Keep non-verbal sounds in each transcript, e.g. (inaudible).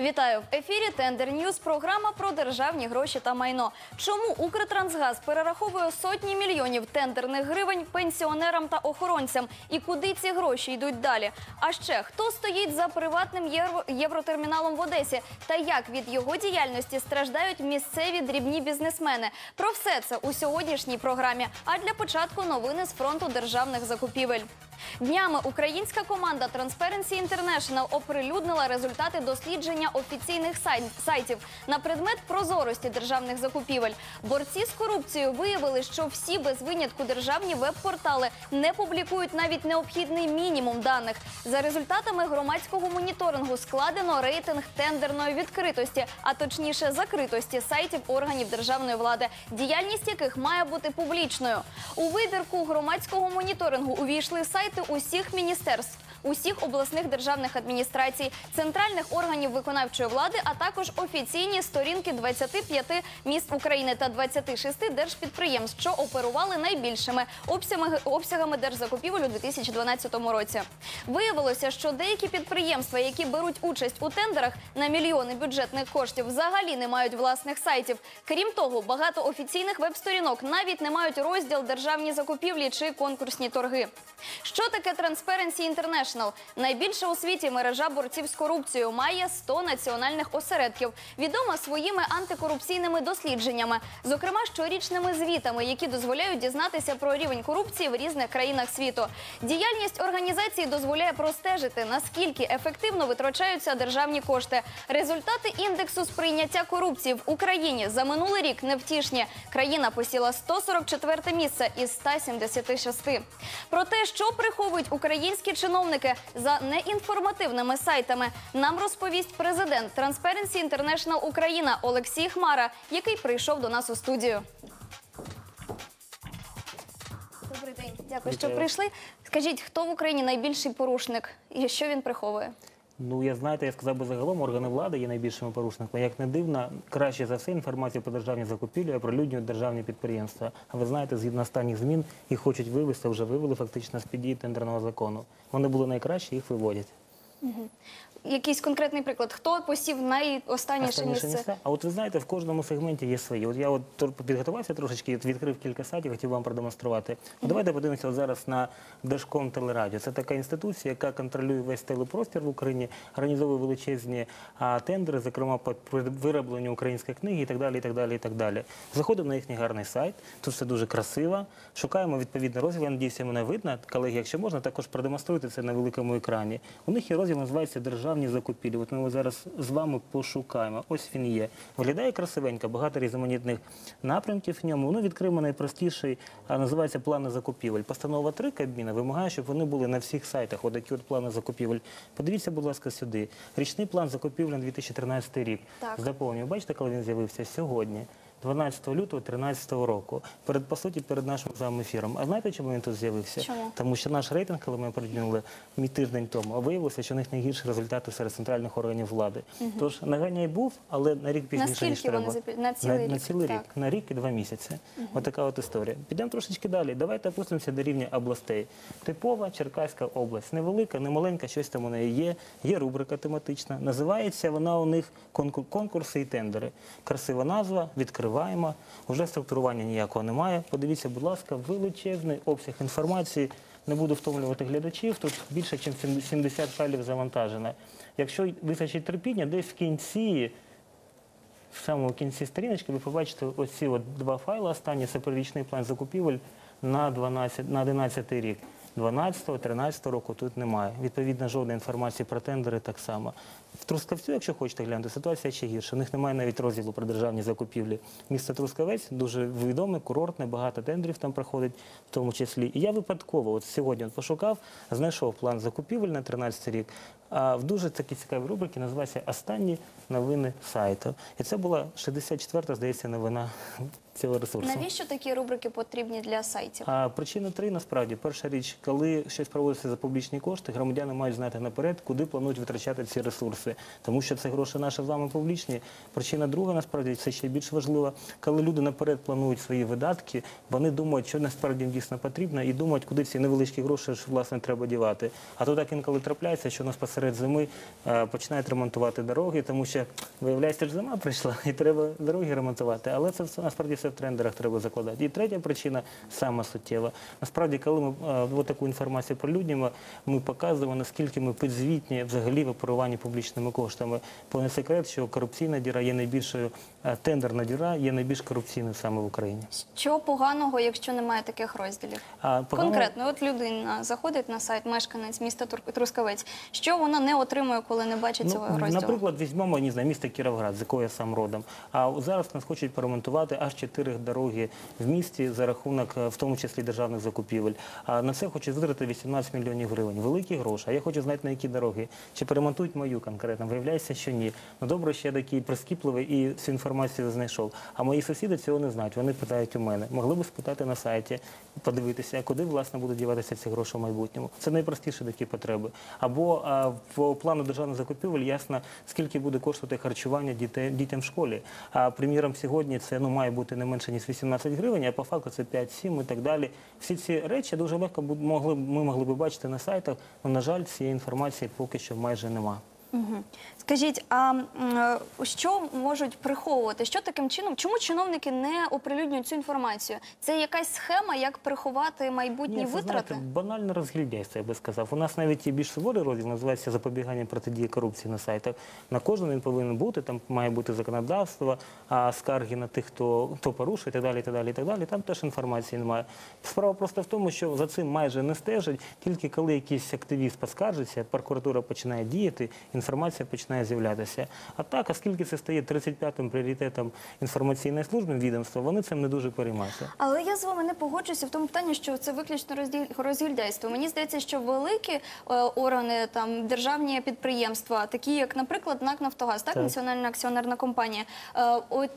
Вітаю в ефірі Тендер News. Програма про державні гроші та майно. Чому Укртрансгаз перераховує сотні мільйонів тендерних гривень пенсіонерам та охоронцям? І куди ці гроші йдуть далі? А ще хто стоїть за приватним євро- євротерміналом в Одесі? Та як від його діяльності страждають місцеві дрібні бізнесмени? Про все це у сьогоднішній програмі. А для початку новини з фронту державних закупівель. Днями українська команда Transparency International оприлюднила результати дослідження офіційних сайтів на предмет прозорості державних закупівель. Борці з корупцією виявили, що всі без винятку державні веб-портали не публікують навіть необхідний мінімум даних. За результатами громадського моніторингу складено рейтинг тендерної відкритості, а точніше закритості сайтів органів державної влади, діяльність яких має бути публічною. У вибірку громадського моніторингу увійшли сайти усіх міністерств. Усіх обласних державних адміністрацій, центральних органів виконавчої влади, а також офіційні сторінки 25 міст України та 26 держпідприємств, що оперували найбільшими обсягами, обсягами держзакупівель у 2012 році. Виявилося, що деякі підприємства, які беруть участь у тендерах на мільйони бюджетних коштів, взагалі не мають власних сайтів. Крім того, багато офіційних веб-сторінок навіть не мають розділ державні закупівлі чи конкурсні торги. Що таке Transparency International? Найбільша у світі мережа борців з корупцією має 100 національних осередків, відома своїми антикорупційними дослідженнями, зокрема щорічними звітами, які дозволяють дізнатися про рівень корупції в різних країнах світу. Діяльність організації дозволяє простежити, наскільки ефективно витрачаються державні кошти. Результати індексу сприйняття корупції в Україні за минулий рік невтішні. Країна посіла 144 місце із 176. Про те, що приховують українські чиновники за неінформативними сайтами, нам розповість президент Transparency International Україна Олексій Хмара, який прийшов до нас у студію. Добрий день, дякую, що прийшли. Скажіть, хто в Україні найбільший порушник і що він приховує? Ну, я знаєте, я сказав би загалом, органи влади є найбільшими порушниками. Як не дивно, краще за все інформацію про державні закупівлі оприлюднюють державні підприємства. А ви знаєте, згідно останніх змін, їх хочуть вивести, вже вивели фактично з під дії тендерного закону. Вони були найкращі, їх виводять. Якийсь конкретний приклад, хто посів найостанніше Останніше місце? місце. А от ви знаєте, в кожному сегменті є свої. От я от тор- підготувався трошечки, от відкрив кілька сайтів, хотів вам продемонструвати. Давайте подивимося от зараз на Держком телерадіо. Це така інституція, яка контролює весь телепростір в Україні, організовує величезні а, тендери, зокрема по при- виробленню української книги і так далі. І так далі, і так далі. Заходимо на їхній гарний сайт. Тут все дуже красиво. Шукаємо відповідний розділ. Я надіюся, мене видно. Колеги, якщо можна, також продемонструйте це на великому екрані. У них є розділ, називається Державні закупівлі. От ми його зараз з вами пошукаємо. Ось він є. Виглядає красивенько, багато різноманітних напрямків в ньому. Ну, відкриємо найпростіший, а називається плани закупівель. Постанова 3 Кабміна вимагає, щоб вони були на всіх сайтах. От такі от плани закупівель. Подивіться, будь ласка, сюди. Річний план закупівель на 2013 рік. Так. Заповнюю. Бачите, коли він з'явився сьогодні. 12 лютого 2013 року, перед по суті, перед нашим з вами ефіром. А знаєте, чому він тут з'явився? Чому? Тому що наш рейтинг, коли ми оприділили мій тиждень тому, виявилося, що у них найгірші результати серед центральних органів влади. Тож наганяй був, але на рік пізніше Наскільки ніж треба. запі- на цілий на, рік? на цілий Так. рік, на рік і два місяці. Ось така от історія. Підемо трошечки далі. Давайте опустимося до рівня областей. Типова Черкаська область. Невелика, не маленька, щось там у неї є. Є рубрика тематична. Називається вона у них «Конку- конкурси і тендери. Красива назва, відкриваємо. Уже структурування ніякого немає. Подивіться, будь ласка, величезний обсяг інформації. Не буду втомлювати глядачів. Тут більше, ніж 70 файлів завантажено. Якщо вистачить терпіння, десь в кінці в самому кінці сторіночки ви побачите ось ці от два файли останні. Це первічний план закупівель на 12, на 11 рік. 12-13 року тут немає. Відповідно, жодної інформації про тендери так само. В Трускавцю, якщо хочете глянути, ситуація ще гірша. У них немає навіть розділу про державні закупівлі. Місто Трускавець дуже відоме, курортне, багато тендерів там проходить, в тому числі. І я випадково, от сьогодні пошукав, знайшов план закупівель на 13 рік. А в дуже такій цікавій рубриці називається Останні новини сайту. І це була 64-та, здається, новина цього ресурсу. Навіщо такі рубрики потрібні для сайтів? А причина три насправді перша річ, коли щось проводиться за публічні кошти, громадяни мають знати наперед, куди планують витрачати ці ресурси, тому що це гроші наші з вами публічні. Причина друга насправді це ще більш важлива. Коли люди наперед планують свої видатки, вони думають, що насправді їм дійсно потрібно, і думають, куди ці невеличкі гроші власне треба дівати. А то так інколи трапляється, що у нас посеред зими починають ремонтувати дороги, тому що виявляється, ж зима прийшла, і треба дороги ремонтувати. Але це насправді все в трендерах треба закладати. І третя причина сама суттєва. Насправді, коли ми е, таку інформацію прилюднюємо, ми показуємо, наскільки ми підзвітні взагалі в оперуванні публічними коштами. Бо не секрет, що корупційна діра є найбільшою, е, тендерна діра є найбільш корупційною саме в Україні. Що поганого, якщо немає таких розділів? А погано- Конкретно, от людина заходить на сайт, мешканець міста Трускавець. Що вона не отримує, коли не бачить цього розділу? Ну, Наприклад, візьмемо не знаю, місто Кіровград, з якого я сам родом. А зараз нас хочуть поремонтувати аж чотири дороги в місті за рахунок, е, в тому числі державних закупівель. А на це хочуть витратити 18 мільйонів гривень. Великі гроші. А я хочу знати, на які дороги. Чи поремонтують мою конкретно? Виявляється, що ні. Ну добре, що я такий прискіпливий і всю інформацію знайшов. А мої сусіди цього не знають. Вони питають у мене. Могли б спитати на сайті, подивитися, куди власне будуть діватися ці гроші в майбутньому. Це найпростіші такі потреби. Або а, по плану державних закупівель ясно, скільки буде коштувати харчування дітей, дітям в школі. А приміром, сьогодні це ну, має бути не менше ніж 18 гривень, а по факту це 5-7 і так далі. Всі ці речі дуже легко ми могли б бачити на сайтах. але, на жаль, цієї інформації поки що майже нема. Скажіть, а е, що можуть приховувати? Що таким чином? Чому чиновники не оприлюднюють цю інформацію? Це якась схема, як приховати майбутні Ні, це, витрати? знаєте, банальне розглядяйство, я би сказав. У нас навіть є більш суворий розділ, називається запобігання протидії корупції на сайтах. На кожному він повинен бути, там має бути законодавство, а скарги на тих, хто, хто порушує, і так далі, і так далі, і так далі. Там теж інформації немає. Справа просто в тому, що за цим майже не стежать, тільки коли якийсь активіст поскаржиться, прокуратура починає діяти, інформація починає з'являтися. А так, оскільки це стає 35-м пріоритетом інформаційної служби відомства, вони цим не дуже переймаються. Але я з вами не погоджуюся в тому питанні, що це виключно розгільдяйство. Мені здається, що великі е, органи, там державні підприємства, такі як, наприклад, НАК «Нафтогаз», так, Так. національна акціонерна компанія. е, от,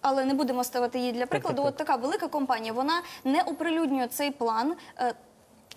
але не будемо ставити її для прикладу. так, От така велика компанія, вона не оприлюднює цей план.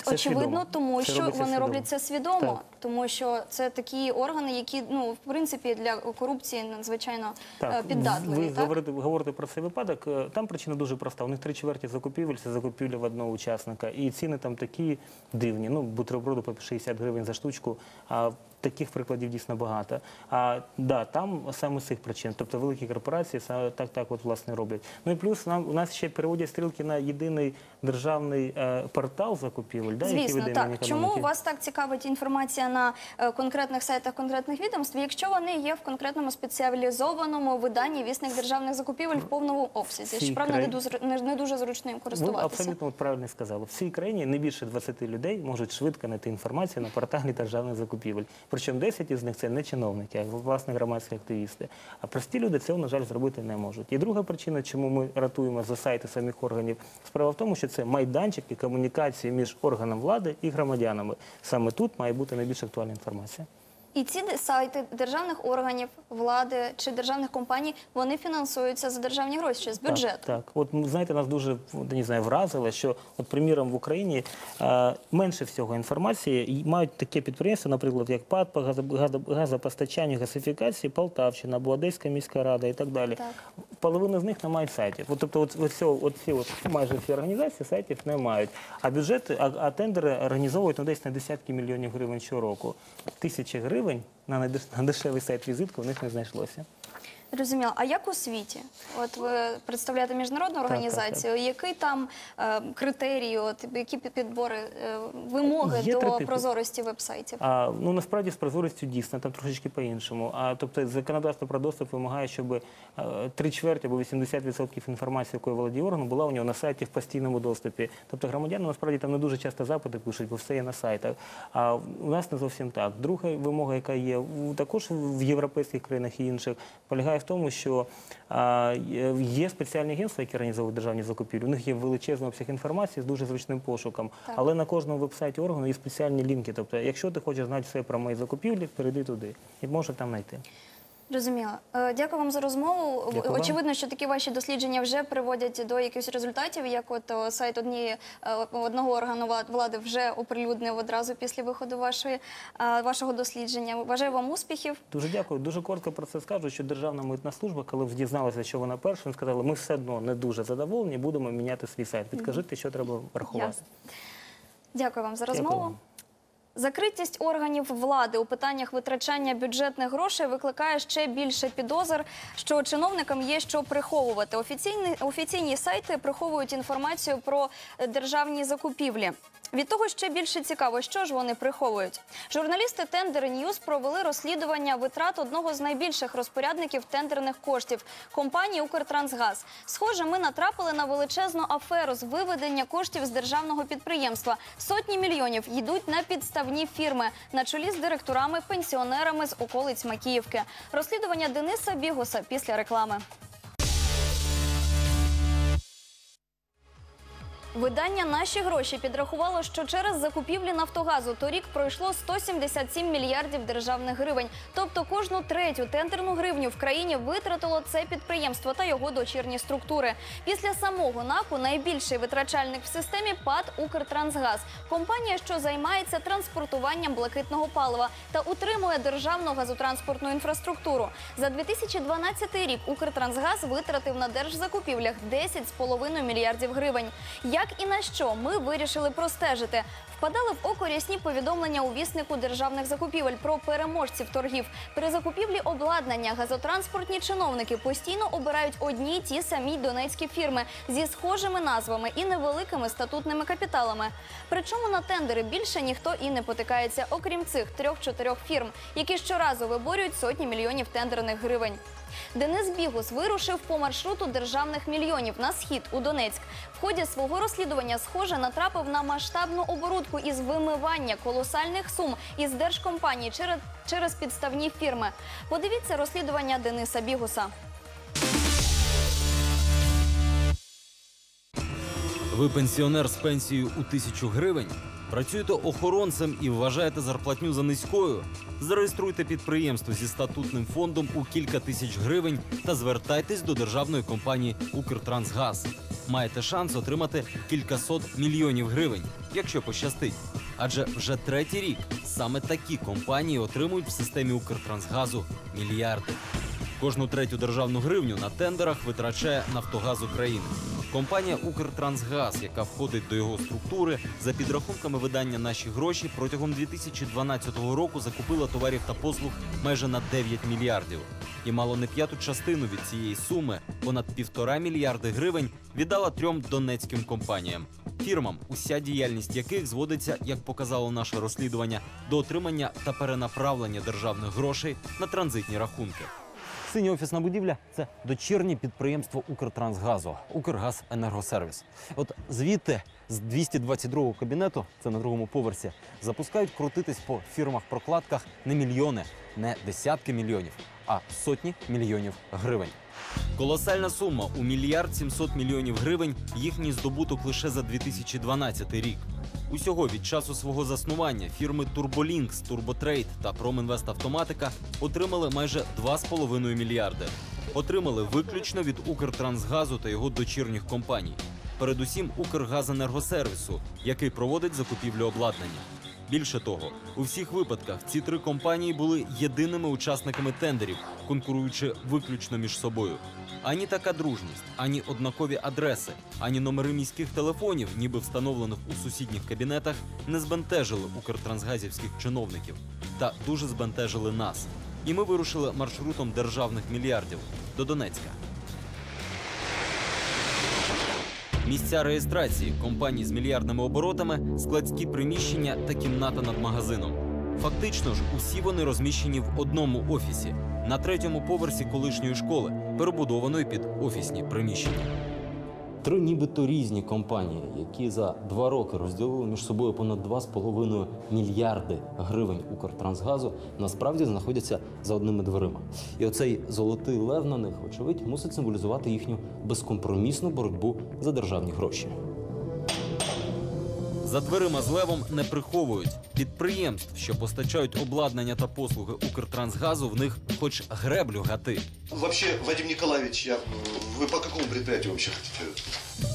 Е, Це Очевидно, свідомо. тому Це що вони свідомо. роблять це свідомо, Так. тому що це такі органи, які ну в принципі для корупції надзвичайно так. піддатливі. ви так? говорите, говорите про цей випадок. е, Там причина дуже проста. У них три чверті закупівель це закупівля в одного учасника. І ціни там такі дивні. Ну, бутерброду по 60 гривень за штучку. А таких прикладів дійсно багато. А да, там саме з цих причин. Тобто великі корпорації са- так, так от власне роблять. Ну і плюс нам у нас ще переводять стрілки на єдиний державний е, портал закупівель, да, який Звісно, веде так. Мінекономіки. Чому вас так цікавить інформація на е, конкретних сайтах конкретних відомств, якщо вони є в конкретному спеціалізованому виданні вісник державних закупівель в повному обсязі? Всій Щоправда, не дуже не, не дуже зручно їм Ви користуватися. абсолютно от правильно сказали. В цій країні не більше 20 людей можуть швидко знайти інформацію на порталі державних закупівель. Причому 10 із них це не чиновники, а власне громадські активісти. А прості люди цього, на жаль, зробити не можуть. І друга причина, чому ми ратуємо за сайти самих органів, справа в тому, що це майданчики комунікації між органом влади і громадянами. Саме тут має бути найбільш актуальна інформація. І ці сайти державних органів влади чи державних компаній вони фінансуються за державні гроші з бюджету. Так, так. От знаєте, нас дуже не знаю, вразило, що от приміром в Україні е, менше всього інформації і мають таке підприємство, наприклад, як ПАД по газо- газо- газопостачанню, газифікації, Полтавщина, або Одеська міська рада і так далі. Так. Половина з них не мають сайтів. От, тобто, от, от, от ці от, майже всі організації сайтів не мають. А бюджети, а, а тендери організовують ну, десь на десятки мільйонів гривень щороку. Тисячі гривень на, на дешевий сайт візитку у них не знайшлося. Зрозуміло. А як у світі? От ви представляєте міжнародну організацію. Який там е, критерії, от які підбори, е, вимоги Є три до типи. прозорості вебсайтів? А, ну насправді з прозорістю дійсно там трошечки по-іншому. А тобто законодавство про доступ вимагає, щоб е, три чверті або 80% інформації, якою володіє орган, була у нього на сайті в постійному доступі. Тобто громадяни насправді там не дуже часто запити пишуть, бо все є на сайтах. А у нас не зовсім так. Друга вимога, яка є у- також в європейських країнах і інших, полягає в тому, що є- спеціальні агентства, які організовують державні закупівлі. У них є величезний обсяг інформації з дуже зручним пошуком. Так. Але на кожному веб-сайті органу є спеціальні лінки. Тобто, якщо ти хочеш знати все про мої закупівлі, перейди туди і можеш там знайти. Розуміло. Е, Дякую вам за розмову. Дякую. Очевидно, що такі ваші дослідження вже приводять до якихось результатів, як от сайт однієї е, одного органу влади вже оприлюднив одразу після виходу вашої е, вашого дослідження. Бажаю вам успіхів. Дуже дякую. Дуже коротко про це скажу, що Державна митна служба, коли дізналася, що вона перша, вони сказали, ми все одно не дуже задоволені, будемо міняти свій сайт. Підкажіть, що треба врахувати. Ясно. Дякую вам за Дякую розмову. вам. Закритість органів влади у питаннях витрачання бюджетних грошей викликає ще більше підозр, що чиновникам є що приховувати. Офіційні, офіційні сайти приховують інформацію про державні закупівлі. Від того ще більше цікаво, що ж вони приховують. Журналісти Тендер News провели розслідування витрат одного з найбільших розпорядників тендерних коштів компанії Укртрансгаз. Схоже, ми натрапили на величезну аферу з виведення коштів з державного підприємства. Сотні мільйонів йдуть на підставні фірми на чолі з директорами, пенсіонерами з околиць Макіївки. Розслідування Дениса Бігуса після реклами. Видання Наші гроші підрахувало, що через закупівлі Нафтогазу торік пройшло 177 мільярдів державних гривень. Тобто кожну третю тендерну гривню в країні витратило це підприємство та його дочірні структури. Після самого НАКу найбільший витрачальник в системі ПАД Укртрансгаз, компанія, що займається транспортуванням блакитного палива та утримує державну газотранспортну інфраструктуру. За 2012 рік Укртрансгаз витратив на держзакупівлях 10,5 мільярдів гривень. Як і на що ми вирішили простежити. Впадали в око рясні повідомлення у віснику державних закупівель про переможців торгів. При закупівлі обладнання газотранспортні чиновники постійно обирають одні ті самі донецькі фірми зі схожими назвами і невеликими статутними капіталами. Причому на тендери більше ніхто і не потикається, окрім цих трьох-чотирьох фірм, які щоразу виборюють сотні мільйонів тендерних гривень. Денис Бігус вирушив по маршруту державних мільйонів на схід у Донецьк. В ході свого розслідування, схоже, натрапив на масштабну оборудку із вимивання колосальних сум із держкомпаній через, через підставні фірми. Подивіться розслідування Дениса Бігуса. Ви пенсіонер з пенсією у тисячу гривень? Працюєте охоронцем і вважаєте зарплатню за низькою? Зареєструйте підприємство зі статутним фондом у кілька тисяч гривень та звертайтесь до державної компанії Укртрансгаз. Маєте шанс отримати кількасот мільйонів гривень, якщо пощастить. Адже вже третій рік саме такі компанії отримують в системі Укртрансгазу мільярди. Кожну третю державну гривню на тендерах витрачає Нафтогаз України. Компанія Укртрансгаз, яка входить до його структури, за підрахунками видання наші гроші протягом 2012 року закупила товарів та послуг майже на 9 мільярдів. І мало не п'яту частину від цієї суми, понад півтора мільярди гривень, віддала трьом донецьким компаніям. Фірмам, уся діяльність яких зводиться, як показало наше розслідування, до отримання та перенаправлення державних грошей на транзитні рахунки. Синя офісна будівля це дочірнє підприємство Укртрансгазу, Укргазенергосервіс. От звідти з 222 кабінету, це на другому поверсі, запускають крутитись по фірмах-прокладках не мільйони, не десятки мільйонів, а сотні мільйонів гривень. Колосальна сума у мільярд 700 мільйонів гривень їхній здобуток лише за 2012 рік. Усього від часу свого заснування фірми Турболінкс, Турботрейд та Автоматика отримали майже 2,5 мільярди. Отримали виключно від Укртрансгазу та його дочірніх компаній. Передусім Укргазенергосервісу, який проводить закупівлю обладнання. Більше того, у всіх випадках ці три компанії були єдиними учасниками тендерів, конкуруючи виключно між собою. Ані така дружність, ані однакові адреси, ані номери міських телефонів, ніби встановлених у сусідніх кабінетах, не збентежили укртрансгазівських чиновників та дуже збентежили нас. І ми вирушили маршрутом державних мільярдів до Донецька. Місця реєстрації компаній з мільярдними оборотами, складські приміщення та кімната над магазином. Фактично ж, усі вони розміщені в одному офісі на третьому поверсі колишньої школи, перебудованої під офісні приміщення. Три нібито різні компанії, які за два роки розділили між собою понад 2,5 мільярди гривень Укртрансгазу, насправді знаходяться за одними дверима. І оцей золотий лев на них, вочевидь, мусить символізувати їхню безкомпромісну боротьбу за державні гроші. За дверима з левом не приховують. Підприємств, що постачають обладнання та послуги Укртрансгазу, в них хоч греблю гати. Вообще, Вадим Николаевич, я, вы по какому предприятию вообще хотите?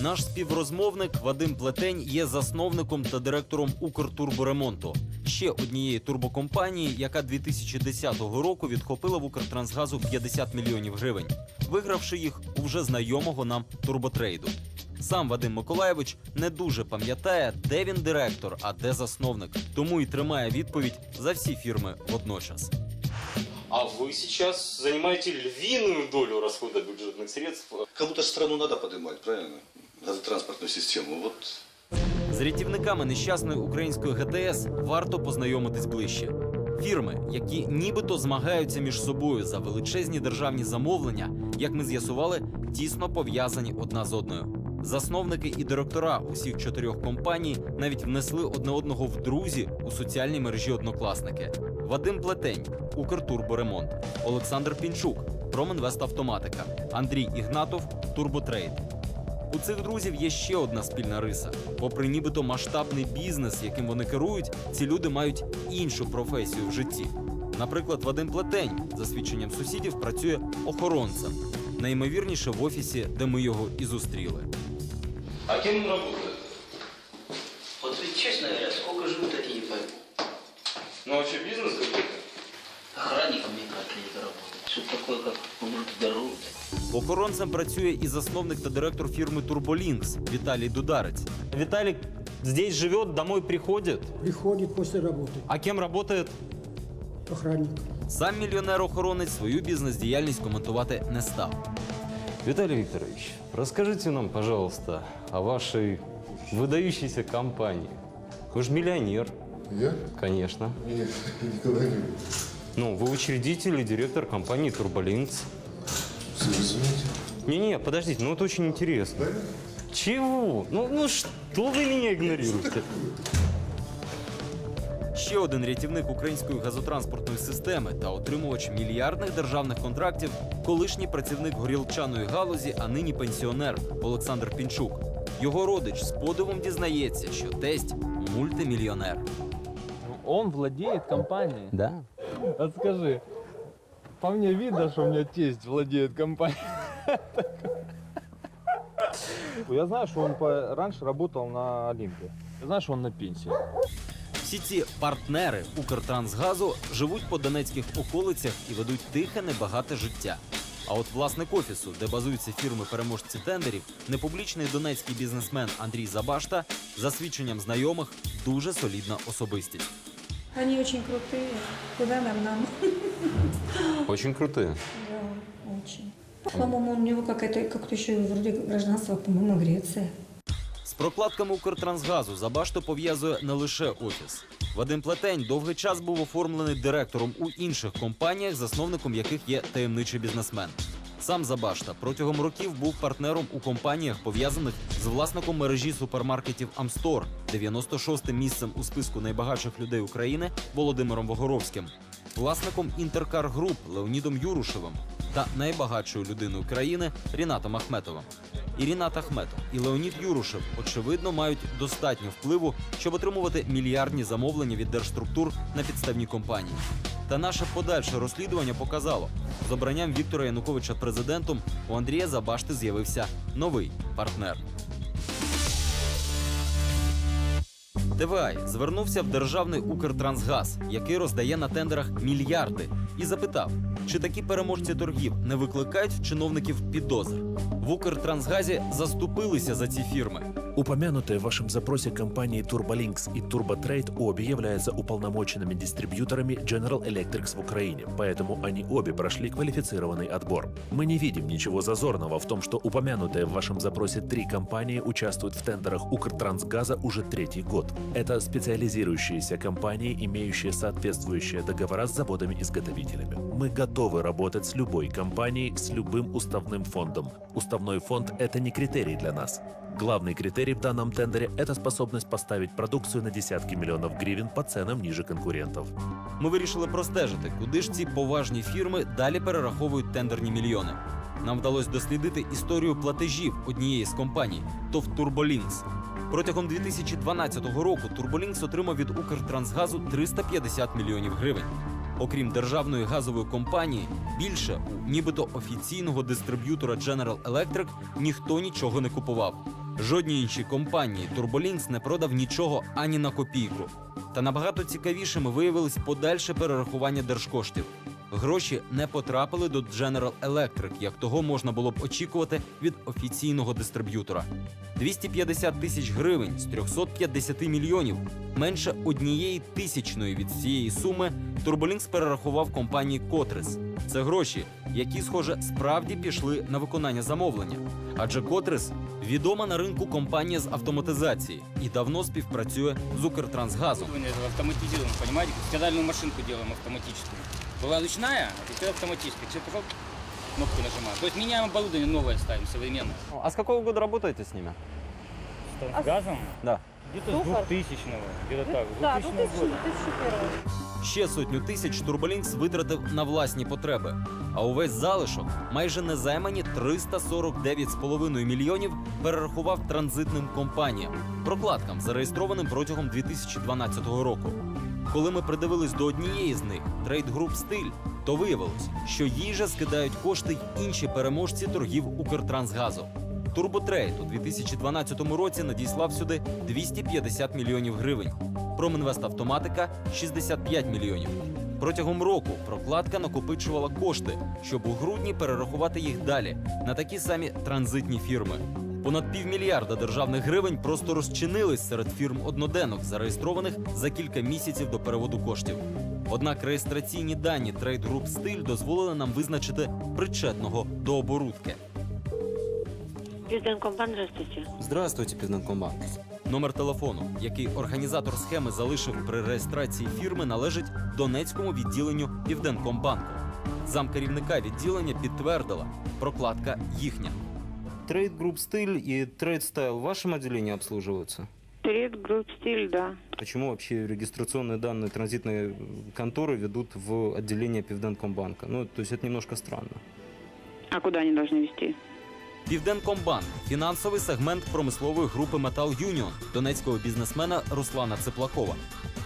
Наш співрозмовник Вадим Плетень є засновником та директором Укртурборемонту, ще однієї турбокомпанії, яка 2010 року відхопила в Укртрансгазу 50 мільйонів гривень, вигравши їх у вже знайомого нам турботрейду. Сам Вадим Миколаєвич не дуже пам'ятає, де він директор, а де засновник, тому і тримає відповідь за всі фірми водночас. А вы сейчас занимаете львиную долю расхода бюджетных средств. Кому-то страну надо поднимать, правильно? Газотранспортную систему. Вот З рятівниками нещасної української ГТС варто познайомитись ближче. Фірми, які нібито змагаються між собою за величезні державні замовлення, як ми з'ясували, тісно пов'язані одна з одною. Засновники і директора усіх чотирьох компаній навіть внесли одне одного в друзі у соціальній мережі однокласники. Вадим Плетень, Укртурборемонт, Олександр Пінчук, Промінвеставтоматика, Андрій Ігнатов, Турботрейд. У цих друзів є ще одна спільна риса. Попри нібито масштабний бізнес, яким вони керують, ці люди мають іншу професію в житті. Наприклад, Вадим Плетень, за свідченням сусідів, працює охоронцем. Найімовірніше в офісі, де ми його і зустріли. А кем он работает? Вот ведь, честно говоря, сколько живу, так и не пойму. Ну, вообще бизнес какой-то? Охранником мне как лет работать. Что такое, как умрут здоровье. Охоронцем працює і засновник та директор фірми Турболінкс Віталій Дударець. Виталик здесь живет, домой приходит. Приходит после работы. А кем работает? Охранник. Сам мільйонер-охоронець свою бізнес-діяльність коментувати не став. Виталий Викторович, расскажите нам, пожалуйста, о вашей выдающейся компании. Вы же миллионер. Я? Конечно. Нет, никогда не был. Ну, вы учредитель и директор компании Турболинкс. Извините. Не-не, подождите, ну это очень интересно. Чего? Ну, ну что вы меня игнорируете? Ще один рятівник української газотранспортної системи та отримувач мільярдних державних контрактів, колишній працівник горілчаної галузі, а нині пенсіонер Олександр Пінчук. Його родич з подивом дізнається, що тесть мультимільйонер. Он владеет компанией. Да. Вот скажи, по мне видно, что у меня тесть владеет компанией. (laughs) Я знаю, что он по- раньше работал на Олимпе. Я знаю, что он на пенсии. Всі ці партнери Укртрансгазу живуть по донецьких околицях і ведуть тихе, небагате життя. А от власник офісу, де базуються фірми переможці тендерів, непублічний донецький бізнесмен Андрій Забашта, за свідченням знайомих, дуже солідна особистість. Они очень крутые. Куда нам нам? Очень крутые. Да, очень. По-моему, у него какая-то, как-то еще вроде гражданство, по-моему, Греция. Прокладками Укртрансгазу Забашто пов'язує не лише офіс. Вадим Плетень довгий час був оформлений директором у інших компаніях, засновником яких є таємничий бізнесмен. Сам Забашта протягом років був партнером у компаніях, пов'язаних з власником мережі супермаркетів Амстор, 96-тим місцем у списку найбагатших людей України Володимиром Вогоровським, власником Інтеркар Груп Леонідом Юрушевим та найбагатшою людиною країни Рінатом Ахметовим. І Рінат Ахметов, і Леонід Юрушев, очевидно, мають достатньо впливу, щоб отримувати мільярдні замовлення від держструктур на підставні компанії. Та наше подальше розслідування показало, з обранням Віктора Януковича президентом у Андрія Забашти з'явився новий партнер. ТВАЙ звернувся в державний Укртрансгаз, який роздає на тендерах мільярди, і запитав, чи такі переможці торгів не викликають чиновників підозр. В Укртрансгазі заступилися за ці фірми. Упомянутые в вашем запросе компании Turbolinks и TurboTrade обе являются уполномоченными дистрибьюторами General Electric в Украине, поэтому они обе прошли квалифицированный отбор. Мы не видим ничего зазорного в том, что упомянутые в вашем запросе три компании участвуют в тендерах Укртрансгаза уже третий год. Это специализирующиеся компании, имеющие соответствующие договора с заводами-изготовителями. Мы готовы работать с любой компанией, с любым уставным фондом. Уставной фонд – это не критерий для нас. Главный критерий в данном тендере – это способность поставить продукцию на десятки миллионов гривен по ценам ниже конкурентов. Ми вирішили простежити, куди ж ці поважні фірми далі перераховують тендерні мільйони. нам вдалося дослідити історію платежів однієї з компаній ТОВ Турболінкс. Протягом 2012 року Турболінкс отримав від Укртрансгазу 350 мільйонів гривень. Окрім державної газової компанії, більше у нібито офіційного дистриб'ютора General Electric ніхто нічого не купував. Жодній іншій компанії Турболінкс не продав нічого ані на копійку. Та набагато цікавішими виявились подальше перерахування держкоштів. Гроші не потрапили до General Electric, як того можна було б очікувати від офіційного дистриб'ютора. 250 тисяч гривень з 350 мільйонів, менше однієї тисячної від цієї суми, Турболінкс перерахував компанії Котрис. Це гроші, які, схоже, справді пішли на виконання замовлення. Адже Котрис відома на ринку компанія з автоматизації і давно співпрацює з Укртрансгазом. автоматизируем, понимаете? Скандальную машинку делаем автоматическую. Была ручная, а теперь автоматическая. Человек пришел, кнопку нажимает. То есть меняем оборудование, новое ставим, современное. А с какого года работаете с ними? С газом? Да. Где-то с 2000-го, где-то так, с 2000 года. Ще сотню тисяч Турболінкс витратив на власні потреби. А увесь залишок, майже незаймані 349,5 мільйонів, перерахував транзитним компаніям, прокладкам, зареєстрованим протягом 2012 року. Коли ми придивились до однієї з них, Trade Group Стиль, то виявилось, що їй же скидають кошти й інші переможці торгів Укртрансгазу. Турботрейд у 2012 році надіслав сюди 250 мільйонів гривень. Промінвеставтоматика 65 мільйонів. Протягом року прокладка накопичувала кошти, щоб у грудні перерахувати їх далі на такі самі транзитні фірми. Понад півмільярда державних гривень просто розчинились серед фірм одноденок, зареєстрованих за кілька місяців до переводу коштів. Однак реєстраційні дані Trade Group Стиль дозволили нам визначити причетного до оборудки. Південкомбанк, здравствуйте. Здравствуйте, Південкомбанк. Номер телефону, який організатор схеми залишив при реєстрації фірми, належить Донецькому відділенню Південкомбанку. Замкерівника відділення підтвердила, прокладка їхня. Трейд Групп Стиль и Трейд Стайл в вашем отделении обслуживаются? Трейд Групп Стиль, да. Почему вообще регистрационные данные транзитной конторы ведут в отделение Пивденкомбанка? Ну, то есть это немножко странно. А куда они должны вести? Південкомбанк фінансовий сегмент промислової групи Метал Юніон донецького бізнесмена Руслана Цеплакова.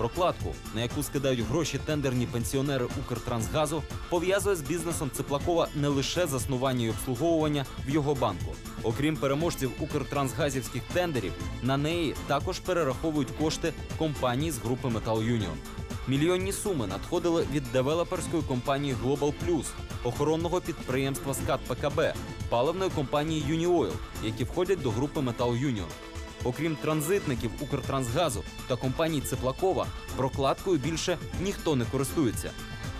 Прокладку, на яку скидають гроші тендерні пенсіонери Укртрансгазу, пов'язує з бізнесом Цеплакова не лише заснування і обслуговування в його банку. Окрім переможців Укртрансгазівських тендерів, на неї також перераховують кошти компанії з групи Метал Юніон. Мільйонні суми надходили від девелоперської компанії Global Plus, охоронного підприємства «Скат ПКБ», паливної компанії «Юніойл», які входять до групи Метал Юніон. Окрім транзитників Укртрансгазу та компаній Циплакова, прокладкою більше ніхто не користується.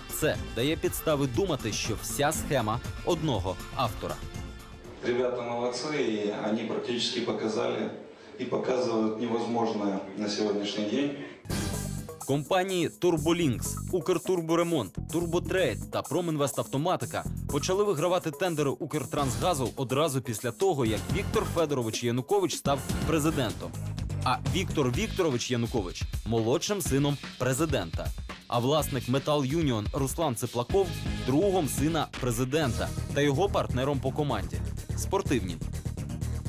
Це дає підстави думати, що вся схема одного автора. Ребята молодцы, и они практически показали и показывают невозможное на сегодняшний день. Компанії Турболінкс, Укртурборемонт, Турботрейд та Промінвеставтоматика почали вигравати тендери Укртрансгазу одразу після того, як Віктор Федорович Янукович став президентом. А Віктор Вікторович Янукович молодшим сином президента. А власник Метал Юніон Руслан Цеплаков другом сина президента та його партнером по команді. Спортивні.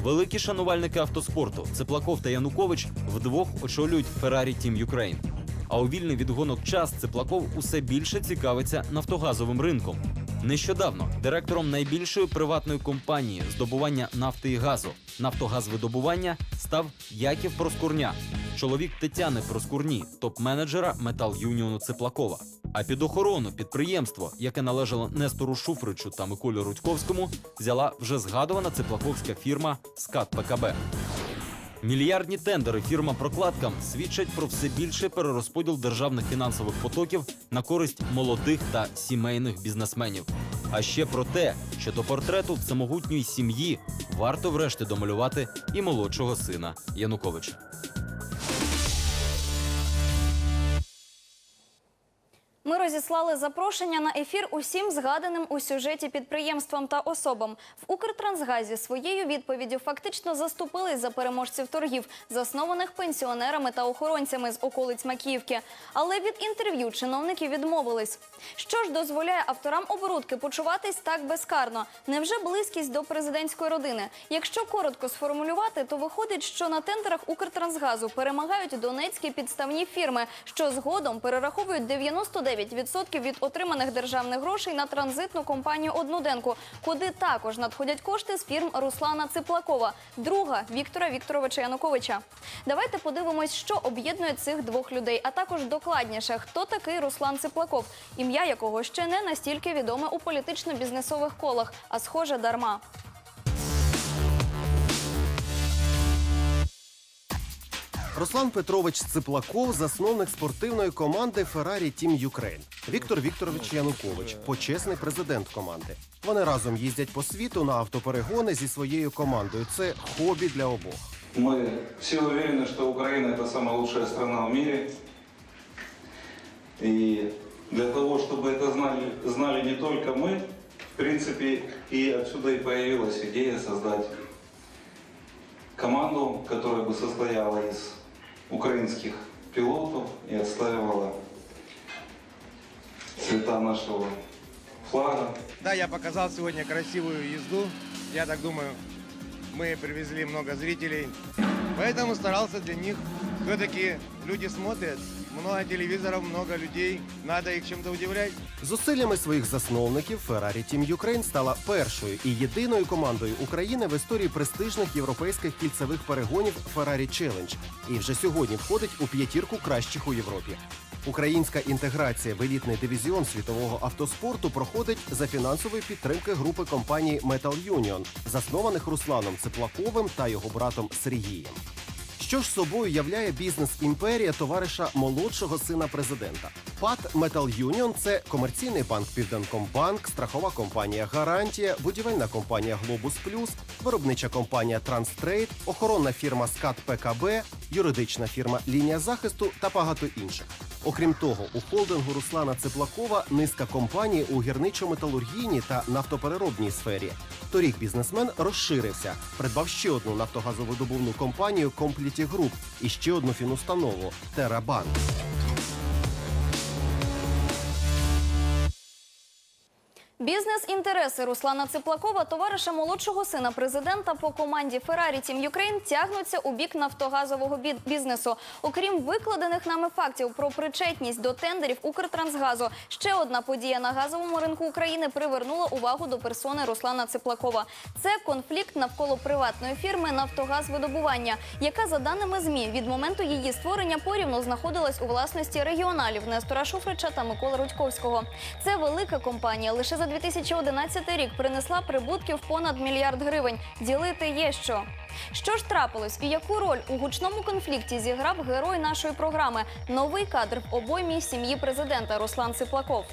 Великі шанувальники автоспорту Цеплаков та Янукович вдвох очолюють Ferrari Team Ukraine. А у вільний від гонок час Цеплаков усе більше цікавиться нафтогазовим ринком. Нещодавно директором найбільшої приватної компанії здобування нафти і газу Нафтогазвидобування став Яків Проскурня, чоловік Тетяни Проскурні, топ-менеджера Метал Юніону Цеплакова. А під охорону підприємство, яке належало Нестору Шуфричу та Миколі Рудьковському, взяла вже згадувана цеплаковська фірма Скат ПКБ. Мільярдні тендери фірма прокладкам свідчать про все більший перерозподіл державних фінансових потоків на користь молодих та сімейних бізнесменів. А ще про те, що до портрету всемогутньої сім'ї варто врешті домалювати і молодшого сина Януковича. Ми розіслали запрошення на ефір усім згаданим у сюжеті підприємствам та особам. В Укртрансгазі своєю відповіддю фактично заступились за переможців торгів, заснованих пенсіонерами та охоронцями з околиць Макіївки. Але від інтерв'ю чиновники відмовились. Що ж дозволяє авторам оборудки почуватись так безкарно? Невже близькість до президентської родини? Якщо коротко сформулювати, то виходить, що на тендерах Укртрансгазу перемагають донецькі підставні фірми, що згодом перераховують 99% від отриманих державних грошей на транзитну компанію Одноденку, куди також надходять кошти з фірм Руслана Циплакова, друга Віктора Вікторовича Януковича. Давайте подивимось, що об'єднує цих двох людей, а також докладніше, хто такий Руслан Циплаков, ім'я якого ще не настільки відоме у політично-бізнесових колах, а схоже дарма. Руслан Петрович Циплаков, засновник спортивної команди Ferrari Team Ukraine. Віктор Вікторович Янукович, почесний президент команди. Вони разом їздять по світу на автоперегони зі своєю командою. Це хобі для обох. Мы все уверены, что Украина это самая лучшая страна в мире. И для того, чтобы это знали, знали не только мы, в принципе, и отсюда и появилась идея создать команду, которая бы состояла из украинских пилотов и отстаивала цвета нашего флага. Да, я показал сегодня красивую езду. Я так думаю, мы привезли много зрителей. Поэтому старался для них. Все-таки люди смотрят, много телевизоров, много людей. Надо их чем-то удивлять. Зусиллями своїх засновників Ferrari Team Ukraine стала першою і єдиною командою України в історії престижних європейських кільцевих перегонів Ferrari Challenge. І вже сьогодні входить у п'ятірку кращих у Європі. Українська інтеграція в елітний дивізіон світового автоспорту проходить за фінансової підтримки групи компаній Metal Union, заснованих Русланом Циплаковим та його братом Сергієм. Що ж собою являє бізнес-імперія товариша молодшого сина президента? ПАТ Метал Юніон це комерційний банк Південкомбанк, страхова компанія Гарантія, будівельна компанія Глобус Плюс, виробнича компанія Транстрейд, охоронна фірма Скат ПКБ, юридична фірма Лінія захисту та багато інших. Окрім того, у холдингу Руслана Циплакова низка компаній у гірничо-металургійній та нафтопереробній сфері. Торік бізнесмен розширився, придбав ще одну нафтогазовидобувну компанію Компліті Груп і ще одну фінустанову Терабанк. Бізнес-інтереси Руслана Циплакова, товариша молодшого сина президента по команді Ferrari Team Ukraine, тягнуться у бік нафтогазового бізнесу. Окрім викладених нами фактів про причетність до тендерів Укртрансгазу, ще одна подія на газовому ринку України привернула увагу до персони Руслана Циплакова. Це конфлікт навколо приватної фірми Нафтогазвидобування, яка за даними змі від моменту її створення порівну знаходилась у власності регіоналів Нестора Шуфрича та Миколи Рудьковського. Це велика компанія. Лише за 2011 рік принесла прибутків понад мільярд гривень. Ділити є що. Що ж трапилось і яку роль у гучному конфлікті зіграв герой нашої програми? Новий кадр в обоймі сім'ї президента Руслан Циплаков.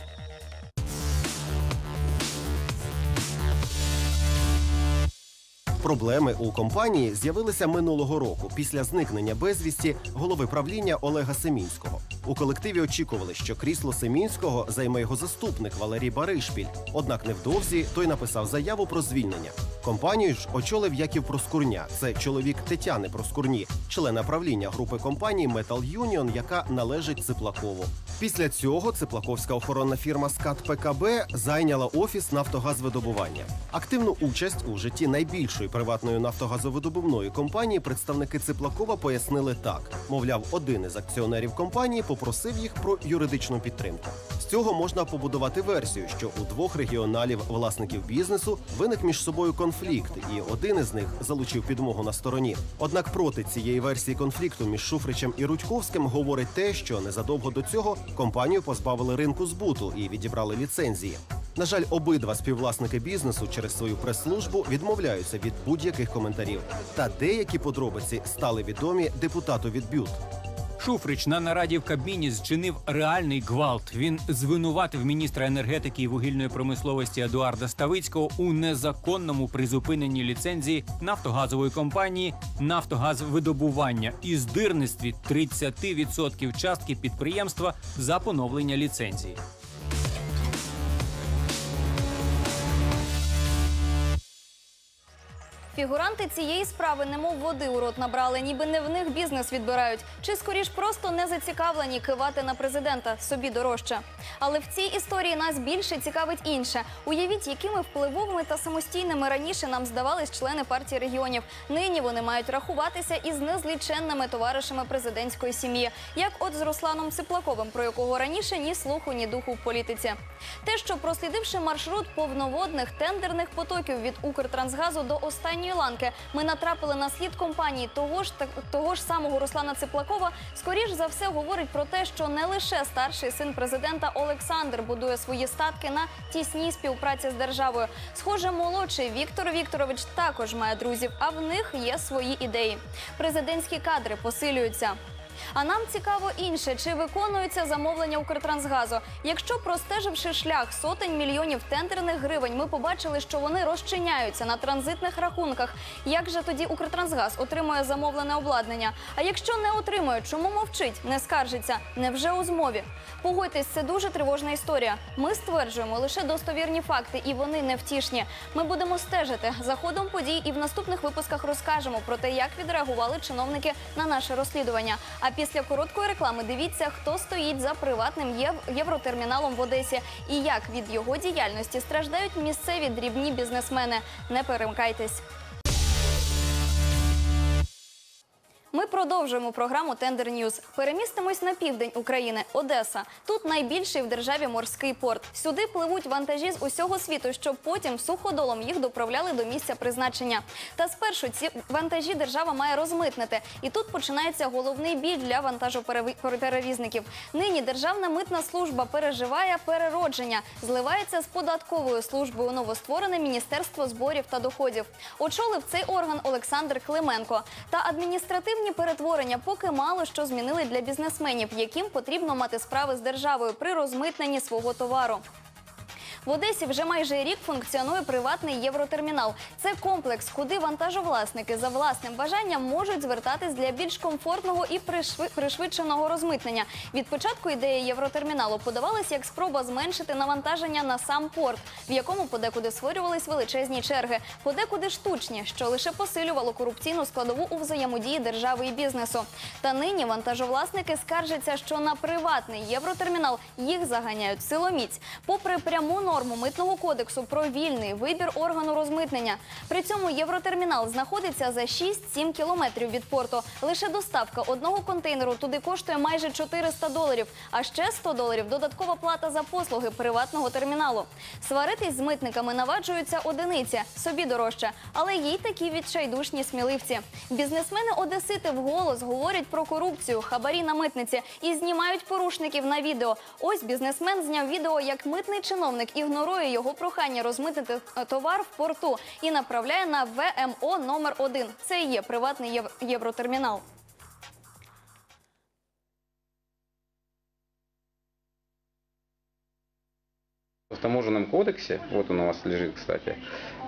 Проблеми у компанії з'явилися минулого року після зникнення безвісті голови правління Олега Семінського. У колективі очікували, що крісло Семінського займе його заступник Валерій Баришпіль. Однак невдовзі той написав заяву про звільнення. Компанію ж очолив Яків Проскурня. Це чоловік Тетяни Проскурні, члена правління групи компаній Metal Union, яка належить Циплакову. Після цього циплаковська охоронна фірма Скат ПКБ зайняла офіс нафтогазвидобування. Активну участь у житті найбільшої приватної нафтогазовидобувної компанії представники Циплакова пояснили так: мовляв, один із акціонерів компанії попросив їх про юридичну підтримку. З цього можна побудувати версію, що у двох регіоналів власників бізнесу виник між собою конфлікт, і один із них залучив підмогу на стороні. Однак проти цієї версії конфлікту між Шуфричем і Рудьковським говорить те, що незадовго до цього компанію позбавили ринку збуту і відібрали ліцензії. На жаль, обидва співвласники бізнесу через свою прес-службу відмовляються від будь-яких коментарів. Та деякі подробиці стали відомі депутату від Бют. Шуфрич на нараді в Кабміні зчинив реальний гвалт. Він звинуватив міністра енергетики і вугільної промисловості Едуарда Ставицького у незаконному призупиненні ліцензії нафтогазової компанії Нафтогазвидобування і здирництві 30% частки підприємства за поновлення ліцензії. Фігуранти цієї справи немов води у рот набрали, ніби не в них бізнес відбирають. Чи скоріш просто не зацікавлені кивати на президента собі дорожче. Але в цій історії нас більше цікавить інше. Уявіть, якими впливовими та самостійними раніше нам здавались члени партії регіонів. Нині вони мають рахуватися із незліченними товаришами президентської сім'ї, як от з Русланом Циплаковим, про якого раніше ні слуху, ні духу в політиці. Те, що прослідивши маршрут повноводних тендерних потоків від Укртрансгазу до останньої ланки, ми натрапили на слід компанії того ж того ж самого Руслана Циплакова, скоріш за все говорить про те, що не лише старший син президента Олександр будує свої статки на тісній співпраці з державою. Схоже, молодший Віктор Вікторович також має друзів, а в них є свої ідеї. Президентські кадри посилюються. А нам цікаво інше, чи виконується замовлення Укртрансгазу. Якщо простеживши шлях сотень мільйонів тендерних гривень, ми побачили, що вони розчиняються на транзитних рахунках. Як же тоді Укртрансгаз отримує замовлене обладнання? А якщо не отримує, чому мовчить, не скаржиться? Невже у змові? Погодьтесь, це дуже тривожна історія. Ми стверджуємо лише достовірні факти, і вони невтішні. Ми будемо стежити за ходом подій і в наступних випусках розкажемо про те, як відреагували чиновники на наше розслідування. А після короткої реклами дивіться, хто стоїть за приватним єв- євротерміналом в Одесі і як від його діяльності страждають місцеві дрібні бізнесмени. Не перемкайтесь. Ми продовжуємо програму Тендер News. Перемістимось на південь України, Одеса. Тут найбільший в державі морський порт. Сюди пливуть вантажі з усього світу, щоб потім суходолом їх доправляли до місця призначення. Та спершу ці вантажі держава має розмитнити. І тут починається головний біль для вантажоперевізників. Нині Державна митна служба переживає переродження, зливається з податковою службою новостворене Міністерство зборів та доходів. Очолив цей орган Олександр Клименко. Та адміністративні перетворення поки мало що змінили для бізнесменів, яким потрібно мати справи з державою при розмитненні свого товару. В Одесі вже майже рік функціонує приватний євротермінал. Це комплекс, куди вантажовласники за власним бажанням можуть звертатись для більш комфортного і пришвидшеного розмитнення. Від початку ідея євротерміналу подавалась як спроба зменшити навантаження на сам порт, в якому подекуди створювались величезні черги, подекуди штучні, що лише посилювало корупційну складову у взаємодії держави і бізнесу. Та нині вантажовласники скаржаться, що на приватний євротермінал їх заганяють силоміць, попри пряму норму митного кодексу про вільний вибір органу розмитнення. При цьому євротермінал знаходиться за 6-7 кілометрів від порту. Лише доставка одного контейнеру туди коштує майже 400 доларів, а ще 100 доларів додаткова плата за послуги приватного терміналу. Сваритись з митниками наваджуються одиниці, собі дорожче, але є й такі відчайдушні сміливці. Бізнесмени Одесити вголос говорять про корупцію, хабарі на митниці і знімають порушників на відео. Ось бізнесмен зняв відео, як митний чиновник ігнорує його прохання розмитити е, товар в порту і направляє на ВМО номер 1 Це і є приватний єв- євротермінал. Таможенном кодексе, вот он у вас лежит, кстати,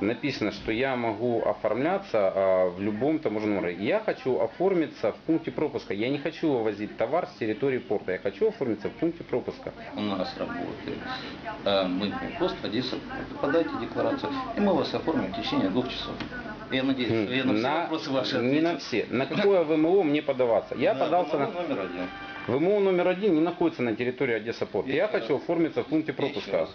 написано, что я могу оформляться а, в любом таможенном районе. Я хочу оформиться в пункте пропуска. Я не хочу вывозить товар с территории порта. Я хочу оформиться в пункте пропуска. У нас работает э, мытный пост Одесса. Подайте декларацию, и мы вас оформим в течение двух часов. Я надеюсь, что я на все На- вопросы ваши не ответил. на все. На какое ВМО мне подаваться? Я На подался на... номер один. ВМО номер один не находится на территории Одесса порт. Я хочу оформиться в пункте пропуска.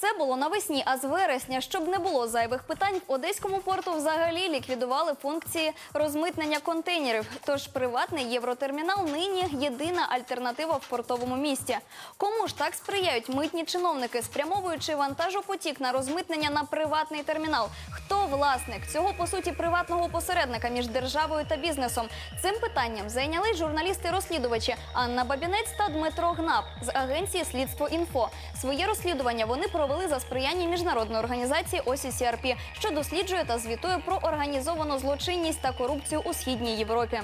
Це було навесні, а з вересня, щоб не було зайвих питань, в одеському порту взагалі ліквідували функції розмитнення контейнерів. Тож приватний євротермінал нині єдина альтернатива в портовому місті. Кому ж так сприяють митні чиновники, спрямовуючи вантажопотік на розмитнення на приватний термінал? Хто власник цього по суті приватного посередника між державою та бізнесом? Цим питанням зайнялись журналісти-розслідувачі Анна Бабінець та Дмитро Гнап з агенції Слідство інфо. Своє розслідування вони провели за сприяння міжнародної організації OCCRP, що досліджує та звітує про організовану злочинність та корупцію у східній Європі.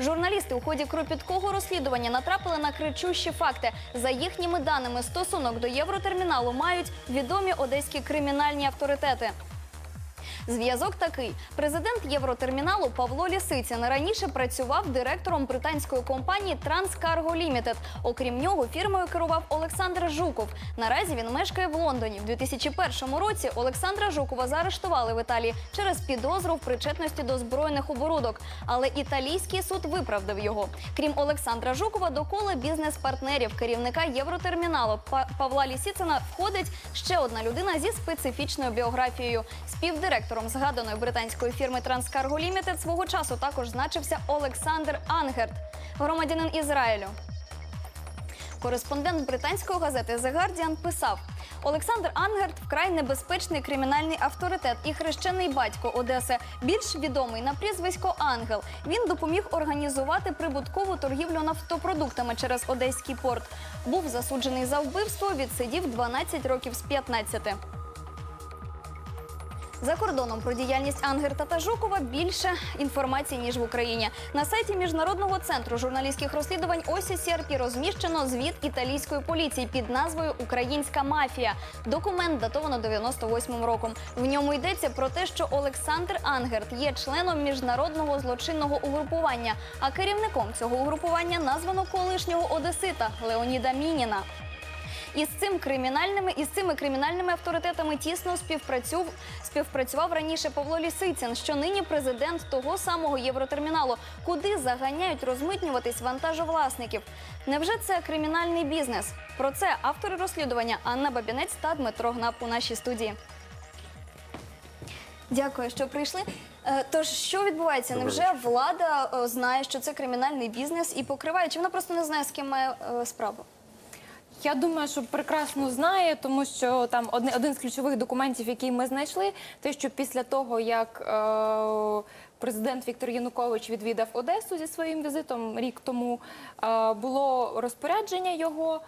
Журналісти у ході кропіткого розслідування натрапили на кричущі факти. За їхніми даними, стосунок до євротерміналу мають відомі одеські кримінальні авторитети. Зв'язок такий: президент євротерміналу Павло Лісицин раніше працював директором британської компанії Transcargo Limited. Окрім нього, фірмою керував Олександр Жуков. Наразі він мешкає в Лондоні. В 2001 році Олександра Жукова заарештували в Італії через підозру в причетності до збройних оборудок. Але італійський суд виправдав його. Крім Олександра Жукова, до кола бізнес-партнерів керівника євротерміналу Па- Павла Лісіцина входить ще одна людина зі специфічною біографією. Співдиректором згаданої британської фірми Transcargo Limited свого часу також значився Олександр Ангерт, громадянин Ізраїлю. Кореспондент британської газети The Guardian писав: Олександр Ангерт вкрай небезпечний кримінальний авторитет і хрещений батько Одеси, більш відомий на прізвисько Ангел. Він допоміг організувати прибуткову торгівлю нафтопродуктами через Одеський порт. Був засуджений за вбивство, відсидів 12 років з 15. За кордоном про діяльність Ангерта та Жукова більше інформації ніж в Україні. На сайті міжнародного центру журналістських розслідувань OCCRP розміщено звіт італійської поліції під назвою Українська мафія. Документ датовано 98 роком. В ньому йдеться про те, що Олександр Ангерт є членом міжнародного злочинного угрупування, а керівником цього угрупування названо колишнього одесита Леоніда Мініна. Із цим кримінальними із цими кримінальними авторитетами тісно співпрацюв співпрацював раніше Павло Лісицин, що нині президент того самого євротерміналу, куди заганяють розмитнюватись вантажовласників. Невже це кримінальний бізнес? Про це автори розслідування Анна Бабінець та Дмитро Гнап у нашій студії. Дякую, що прийшли. Е, Тож, що відбувається? Невже влада е, знає, що це кримінальний бізнес і покриває? Чи вона просто не знає, з ким має е, справу? Я думаю, що прекрасно знає, тому що там один, один з ключових документів, який ми знайшли, те, що після того, як е, президент Віктор Янукович відвідав Одесу зі своїм візитом рік тому, е, було розпорядження його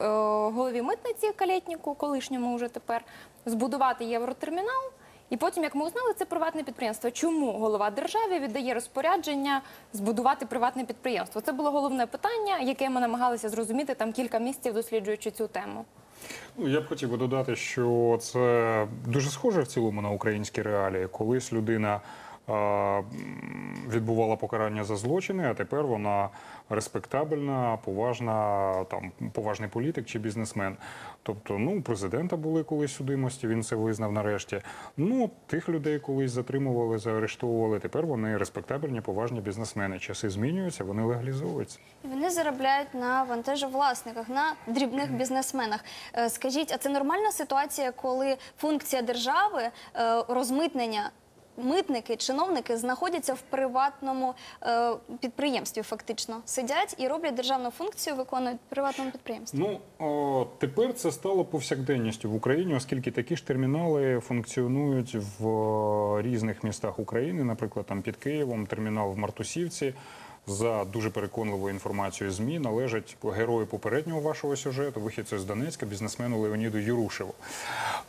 е, голові митниці Калєтніку, колишньому вже тепер, збудувати євротермінал. І потім, як ми узнали, це приватне підприємство. Чому голова держави віддає розпорядження збудувати приватне підприємство? Це було головне питання, яке ми намагалися зрозуміти там кілька місяців, досліджуючи цю тему. Ну, я б хотів би додати, що це дуже схоже в цілому на українські реалії. Колись людина відбувала покарання за злочини, а тепер вона респектабельна, поважна, там поважний політик чи бізнесмен. Тобто, ну, у президента були колись судимості, він це визнав нарешті. Ну, тих людей колись затримували, заарештовували. Тепер вони респектабельні, поважні бізнесмени. Часи змінюються, вони легалізовуються. І Вони заробляють на вантажовласниках, на дрібних бізнесменах. Е, Скажіть, а це нормальна ситуація, коли функція держави е, розмитнення? Митники, чиновники знаходяться в приватному е, підприємстві, фактично сидять і роблять державну функцію, виконують в приватному підприємстві. Ну о, тепер це стало повсякденністю в Україні, оскільки такі ж термінали функціонують в е, різних містах України, наприклад, там під Києвом, термінал в Мартусівці. За дуже переконливою інформацією ЗМІ належать герою попереднього вашого сюжету, вихідцю з Донецька, бізнесмену Леоніду Юрушеву.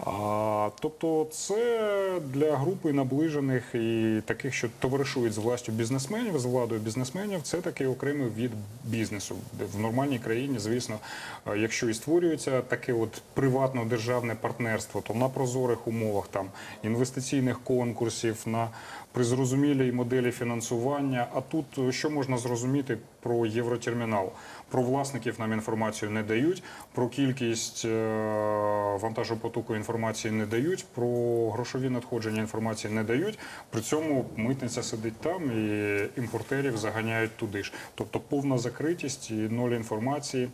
А, тобто, це для групи наближених і таких, що товаришують з властю бізнесменів, з владою бізнесменів, це такий окремий від бізнесу. В нормальній країні, звісно, е, якщо і створюється таке от приватно-державне партнерство, то на прозорих умовах там інвестиційних конкурсів, на при зрозумілій моделі фінансування. А тут е, що можна зрозуміти про євротермінал? Про власників нам інформацію не дають, про кількість е, вантажопотоку інформації не дають, про грошові надходження інформації не дають. При цьому митниця сидить там і імпортерів заганяють туди ж. Тобто повна закритість і ноль інформації.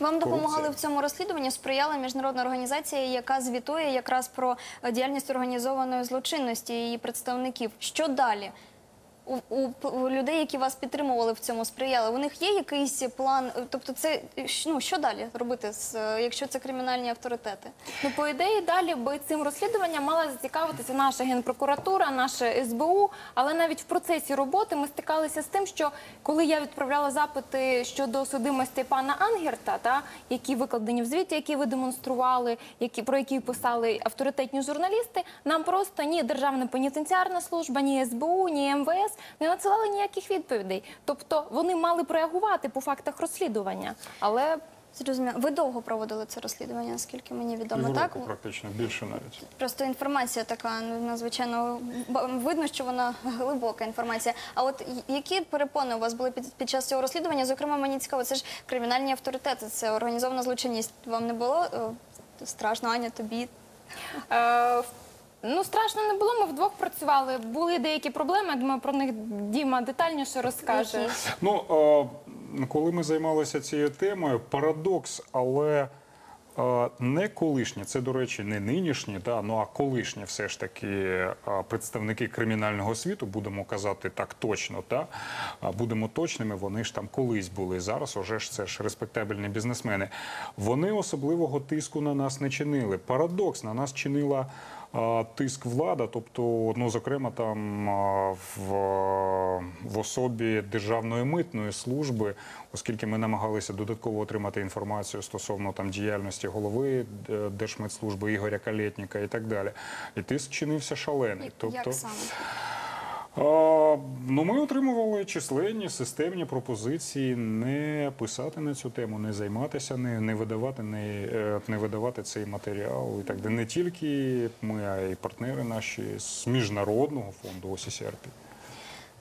Вам допомагали в цьому розслідуванні. Сприяла міжнародна організація, яка звітує якраз про діяльність організованої злочинності і її представників. Що далі? У, у, людей, які вас підтримували в цьому, сприяли, у них є якийсь план? Тобто, це ну що далі робити, з, якщо це кримінальні авторитети? Ну, по ідеї, далі би цим розслідуванням мала зацікавитися наша генпрокуратура, наше СБУ. Але навіть в процесі роботи ми стикалися з тим, що коли я відправляла запити щодо судимості пана Ангерта, та які викладені в звіті, які ви демонстрували, які про які писали авторитетні журналісти, нам просто ні Державна пенітенціарна служба, ні СБУ, ні МВС не надсилали ніяких відповідей. Тобто вони мали б реагувати по фактах розслідування, але Зрозуміло. Ви довго проводили це розслідування, наскільки мені відомо, так? Півроку практично, більше навіть. Просто інформація така ну, надзвичайно видно, що вона глибока інформація. А от які перепони у вас були під, під час цього розслідування? Зокрема, мені цікаво, це ж кримінальні авторитети, це організована злочинність. Вам не було е, страшно, Аня, тобі? Е, Ну, страшно не було. Ми вдвох працювали. Були деякі проблеми. Я думаю, про них Діма детальніше розкаже. Ну, е, коли ми займалися цією темою, парадокс, але е, не колишні, це, до речі, не нинішні, да, ну а колишні все ж таки е, представники кримінального світу, будемо казати так точно, та, будемо точними, вони ж там колись були. Зараз уже ж це ж респектабельні бізнесмени. Вони особливого тиску на нас не чинили. Парадокс на нас чинила тиск влада, тобто, ну, зокрема, там в, в особі Державної митної служби, оскільки ми намагалися додатково отримати інформацію стосовно там діяльності голови е, Держмитслужби Ігоря Калєтніка і так далі. І тиск чинився шалений. Тобто, Як саме? Ну, ми отримували численні системні пропозиції не писати на цю тему, не займатися, не, не видавати, не, е, не видавати цей матеріал і так далі. Не тільки ми, а й партнери наші з міжнародного фонду ОССРП.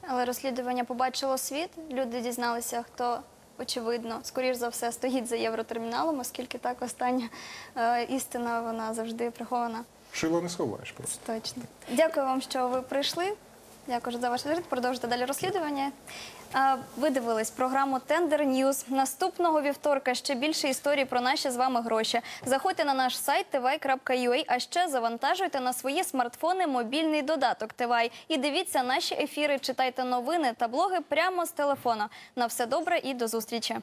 Але розслідування побачило світ. Люди дізналися, хто. Очевидно, скоріш за все, стоїть за євротерміналом, оскільки так остання е, істина вона завжди прихована. Шила не сховаєш просто. Точно. Дякую вам, що ви прийшли. Дякую за ваш візит. Продовжуйте далі розслідування. Ви дивились програму Тендер News. Наступного вівторка ще більше історій про наші з вами гроші. Заходьте на наш сайт tvi.ua, а ще завантажуйте на свої смартфони мобільний додаток TVi і дивіться наші ефіри, читайте новини та блоги прямо з телефона. На все добре і до зустрічі.